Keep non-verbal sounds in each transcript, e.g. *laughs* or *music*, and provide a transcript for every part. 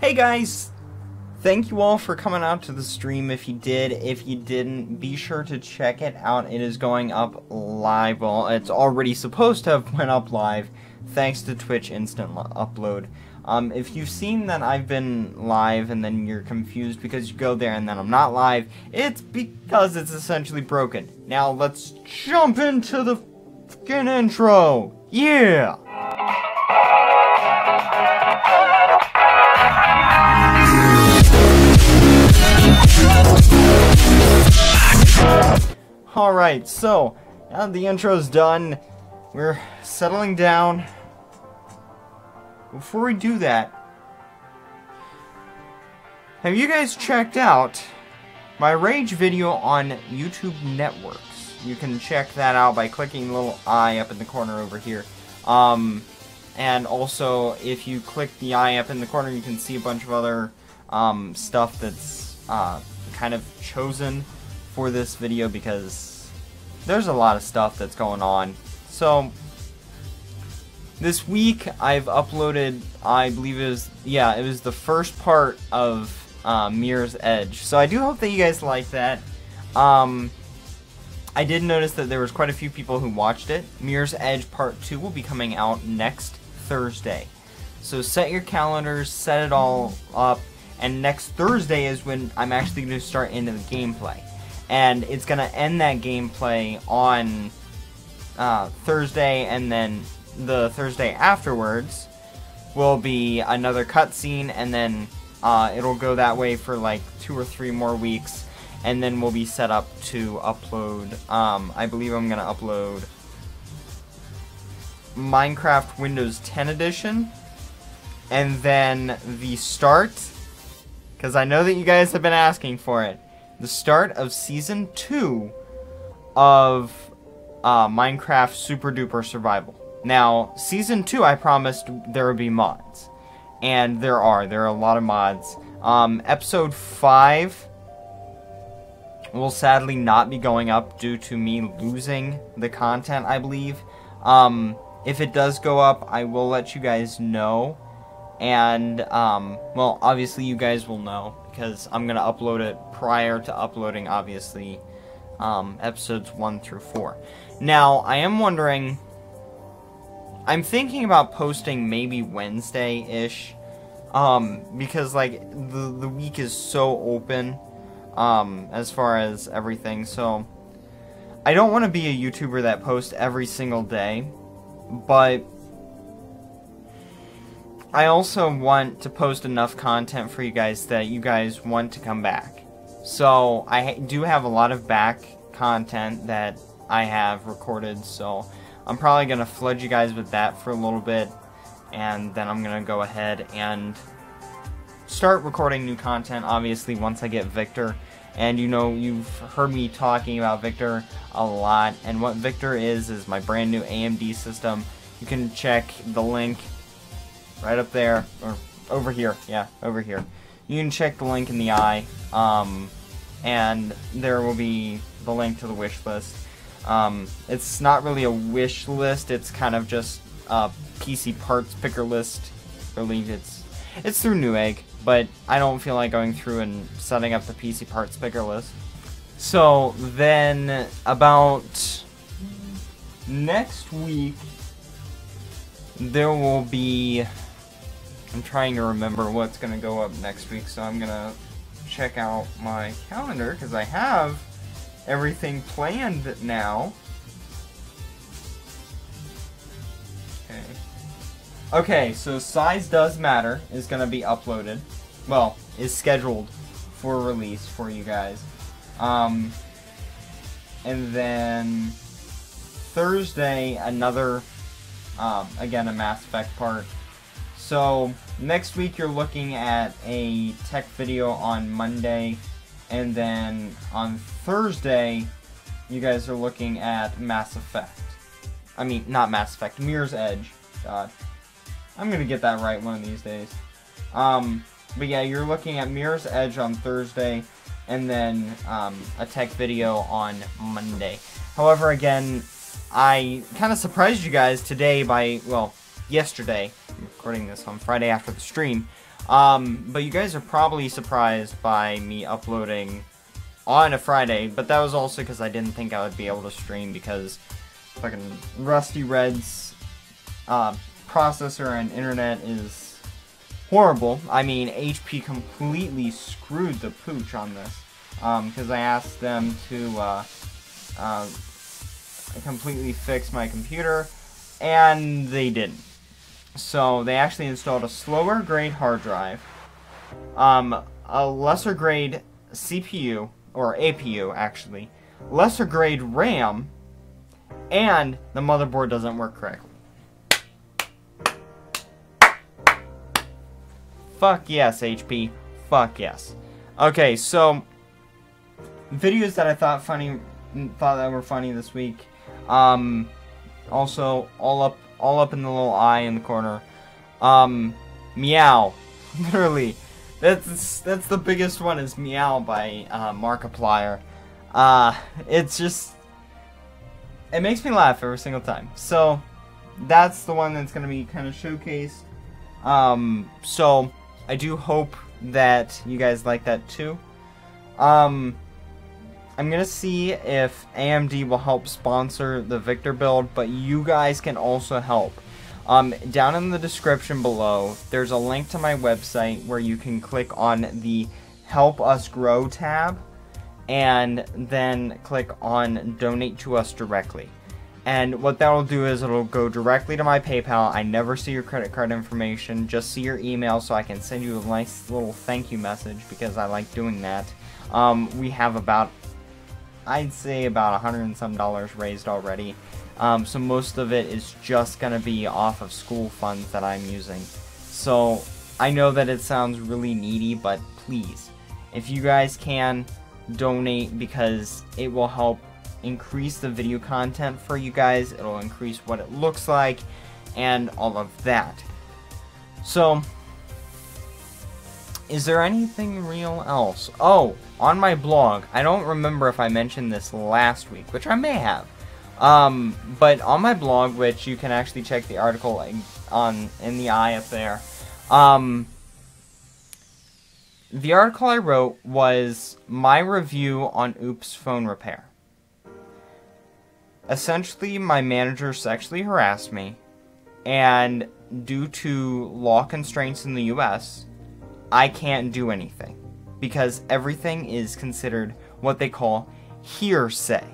Hey guys! Thank you all for coming out to the stream if you did. If you didn't, be sure to check it out. It is going up live. Well, it's already supposed to have *laughs* went up live thanks to Twitch Instant Upload. Um, if you've seen that I've been live and then you're confused because you go there and then I'm not live, it's because it's essentially broken. Now let's jump into the fucking intro. Yeah! Alright, so, now the intro's done, we're settling down. Before we do that, have you guys checked out my Rage video on YouTube Networks? You can check that out by clicking the little eye up in the corner over here. Um, and also, if you click the eye up in the corner, you can see a bunch of other um, stuff that's uh, kind of chosen for this video because there's a lot of stuff that's going on. So, this week I've uploaded, I believe it was, yeah, it was the first part of uh, Mirror's Edge. So I do hope that you guys like that. Um, I did notice that there was quite a few people who watched it. Mirror's Edge Part 2 will be coming out next Thursday. So set your calendars, set it all up, and next Thursday is when I'm actually going to start into the gameplay and it's gonna end that gameplay on uh, Thursday, and then the Thursday afterwards will be another cutscene, and then uh, it'll go that way for like two or three more weeks, and then we'll be set up to upload. Um, I believe I'm gonna upload Minecraft Windows 10 Edition, and then the start, because I know that you guys have been asking for it the start of season two of uh, Minecraft Super Duper Survival. Now, season two, I promised there would be mods, and there are. There are a lot of mods. Um, episode five will sadly not be going up due to me losing the content, I believe. Um, if it does go up, I will let you guys know. And, um, well, obviously you guys will know because I'm going to upload it prior to uploading, obviously, um, episodes 1 through 4. Now, I am wondering, I'm thinking about posting maybe Wednesday-ish, um, because, like, the, the week is so open, um, as far as everything, so I don't want to be a YouTuber that posts every single day, but I also want to post enough content for you guys that you guys want to come back. So I do have a lot of back content that I have recorded, so I'm probably going to flood you guys with that for a little bit, and then I'm going to go ahead and start recording new content, obviously, once I get Victor. And you know, you've heard me talking about Victor a lot, and what Victor is, is my brand new AMD system. You can check the link right up there, or over here, yeah, over here. You can check the link in the eye, um, and there will be the link to the wish list. Um, it's not really a wish list, it's kind of just a PC parts picker list. Really, it's, it's through Newegg, but I don't feel like going through and setting up the PC parts picker list. So, then, about next week, there will be I'm trying to remember what's going to go up next week, so I'm going to check out my calendar, because I have everything planned now. Okay. Okay, so Size Does Matter is going to be uploaded. Well, is scheduled for release for you guys. Um, and then Thursday, another, um, again, a Mass Effect part. So next week you're looking at a tech video on Monday, and then on Thursday you guys are looking at Mass Effect. I mean, not Mass Effect, Mirror's Edge. God, I'm gonna get that right one of these days. Um, but yeah, you're looking at Mirror's Edge on Thursday, and then um, a tech video on Monday. However, again, I kind of surprised you guys today by, well, yesterday. Recording this on Friday after the stream. Um, but you guys are probably surprised by me uploading on a Friday, but that was also because I didn't think I would be able to stream because fucking Rusty Red's uh, processor and internet is horrible. I mean, HP completely screwed the pooch on this because um, I asked them to uh, uh, completely fix my computer, and they didn't. So they actually installed a slower grade hard drive, um, a lesser grade CPU, or APU actually, lesser grade RAM, and the motherboard doesn't work correctly. Fuck yes, HP. Fuck yes. Okay, so videos that I thought funny, thought that were funny this week. Um, also all up, all up in the little eye in the corner. Um, meow, *laughs* literally. That's that's the biggest one is Meow by uh, Markiplier. Uh, it's just it makes me laugh every single time. So that's the one that's gonna be kind of showcased. Um, so I do hope that you guys like that too. Um, I'm gonna see if AMD will help sponsor the Victor build, but you guys can also help. Um, down in the description below, there's a link to my website where you can click on the Help Us Grow tab and then click on Donate to Us directly. And what that will do is it'll go directly to my PayPal. I never see your credit card information, just see your email so I can send you a nice little thank you message because I like doing that. Um, we have about, I'd say about a hundred and some dollars raised already. Um, so most of it is just going to be off of school funds that I'm using. So I know that it sounds really needy, but please, if you guys can, donate because it will help increase the video content for you guys. It'll increase what it looks like and all of that. So, is there anything real else? Oh, on my blog, I don't remember if I mentioned this last week, which I may have. Um, but on my blog, which you can actually check the article on in the eye up there, um, the article I wrote was my review on Oops phone repair. Essentially, my manager sexually harassed me, and due to law constraints in the US, I can't do anything because everything is considered what they call hearsay,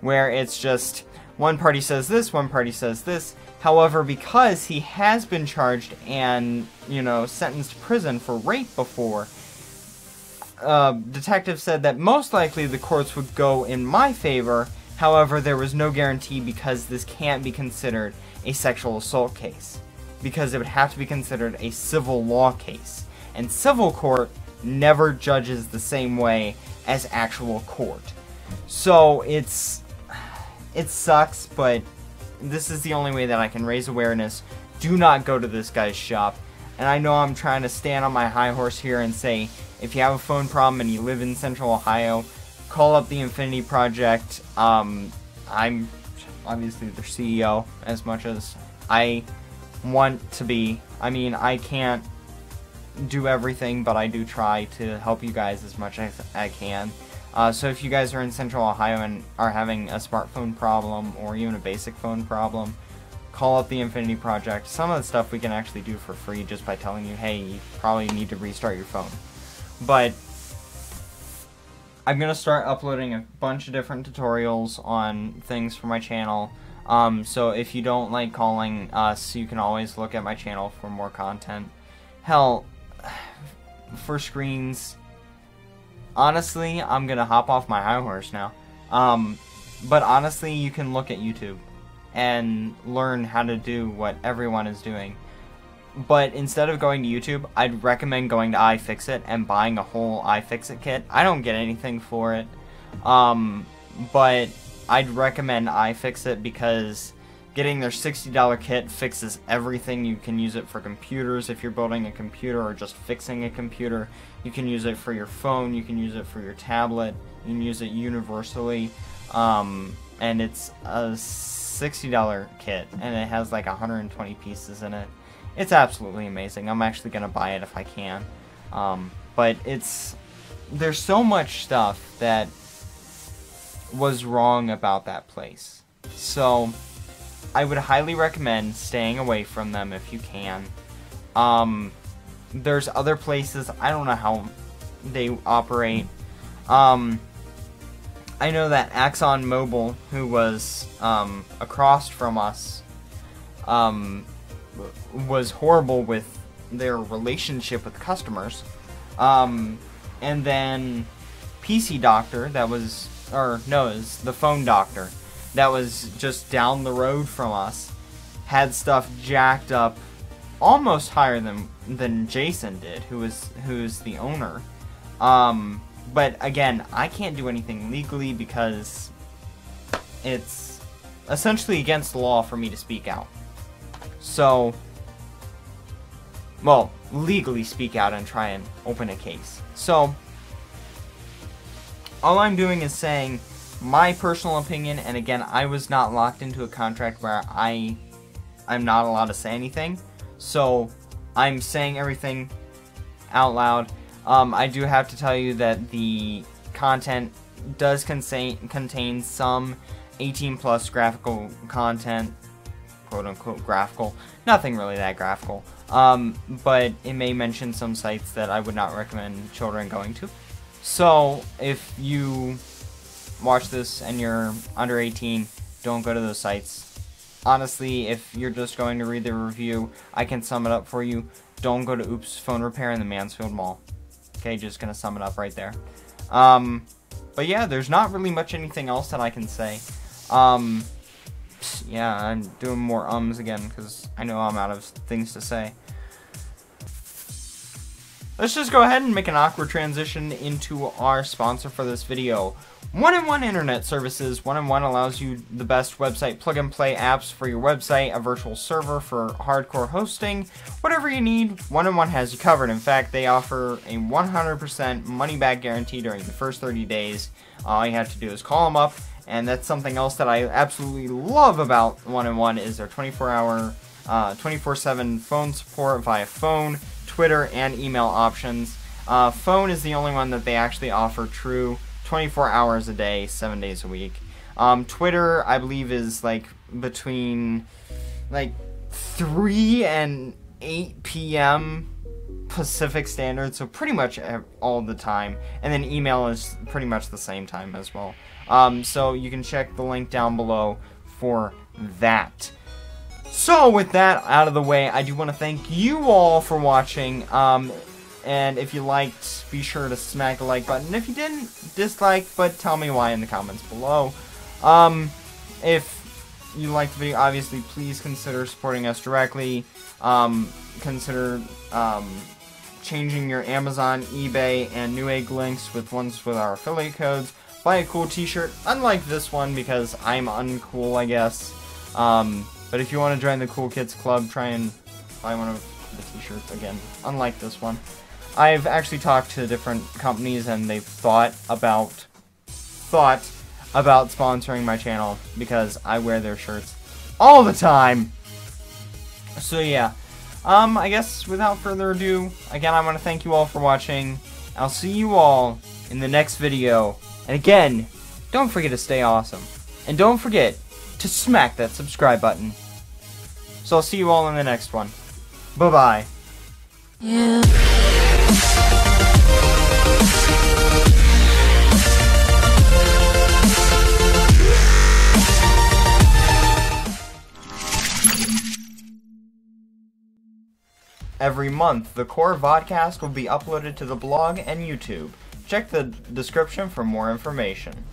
where it's just one party says this, one party says this. However, because he has been charged and, you know, sentenced to prison for rape before, uh, detectives said that most likely the courts would go in my favor. However, there was no guarantee because this can't be considered a sexual assault case. Because it would have to be considered a civil law case. And civil court never judges the same way as actual court. So it's it sucks, but this is the only way that I can raise awareness. Do not go to this guy's shop. And I know I'm trying to stand on my high horse here and say, if you have a phone problem and you live in Central Ohio, call up the Infinity Project. Um, I'm obviously their CEO as much as I want to be. I mean, I can't do everything, but I do try to help you guys as much as I can. Uh, so if you guys are in Central Ohio and are having a smartphone problem or even a basic phone problem, call up the Infinity Project. Some of the stuff we can actually do for free just by telling you, hey, you probably need to restart your phone. But I'm going to start uploading a bunch of different tutorials on things for my channel. Um, so if you don't like calling us, you can always look at my channel for more content. Hell, for screens, honestly, I'm gonna hop off my high horse now. Um, but honestly, you can look at YouTube and learn how to do what everyone is doing. But instead of going to YouTube, I'd recommend going to iFixit and buying a whole iFixit kit. I don't get anything for it. Um, but I'd recommend iFixit because Getting their $60 kit fixes everything. You can use it for computers if you're building a computer or just fixing a computer. You can use it for your phone. You can use it for your tablet. You can use it universally. Um, and it's a $60 kit, and it has like 120 pieces in it. It's absolutely amazing. I'm actually going to buy it if I can. Um, but it's... There's so much stuff that was wrong about that place. So, I would highly recommend staying away from them if you can. Um, there's other places, I don't know how they operate. Um, I know that Axon Mobile, who was um, across from us, um, was horrible with their relationship with customers. Um, and then PC Doctor, that was, or no, was the phone doctor, that was just down the road from us, had stuff jacked up almost higher than than Jason did, who was who's the owner. Um, but again, I can't do anything legally because it's essentially against the law for me to speak out. So, well, legally speak out and try and open a case. So, all I'm doing is saying my personal opinion, and again, I was not locked into a contract where I, I'm not allowed to say anything. So, I'm saying everything out loud um, I do have to tell you that the content does contain, contain some 18 plus graphical content, quote unquote graphical, nothing really that graphical, um, but it may mention some sites that I would not recommend children going to. So if you watch this and you're under 18, don't go to those sites. Honestly, if you're just going to read the review, I can sum it up for you. Don't go to Oops Phone Repair in the Mansfield Mall. Okay, just gonna sum it up right there. Um, but yeah, there's not really much anything else that I can say. Um, yeah, I'm doing more ums again because I know I'm out of things to say. Let's just go ahead and make an awkward transition into our sponsor for this video. 1&1 Internet Services. 1&1 allows you the best website plug-and-play apps for your website, a virtual server for hardcore hosting, whatever you need, 1&1 has you covered. In fact, they offer a 100% money-back guarantee during the first 30 days. All you have to do is call them up, and that's something else that I absolutely love about 1&1 is their 24-hour, 24/7 uh, phone support via phone, Twitter, and email options. Uh, phone is the only one that they actually offer true 24 hours a day, 7 days a week. Um, Twitter, I believe, is like between like 3 and 8 p.m. Pacific Standard, so pretty much all the time. And then email is pretty much the same time as well. Um, so you can check the link down below for that. So with that out of the way, I do want to thank you all for watching. Um, and if you liked, be sure to smack the like button. If you didn't, dislike, but tell me why in the comments below. Um, if you liked the video, obviously, please consider supporting us directly. Um, consider um, changing your Amazon, eBay, and Newegg links with ones with our affiliate codes. Buy a cool t-shirt, unlike this one because I'm uncool, I guess. Um, but if you want to join the Cool Kids Club, try and buy one of the t-shirts again, unlike this one. I've actually talked to different companies and they've thought about thought about sponsoring my channel because I wear their shirts all the time. So yeah, um, I guess without further ado, again, I want to thank you all for watching. I'll see you all in the next video. And again, don't forget to stay awesome. And don't forget to smack that subscribe button. So I'll see you all in the next one. Bye-bye. Yeah. Every month, the core vodcast will be uploaded to the blog and YouTube. Check the description for more information.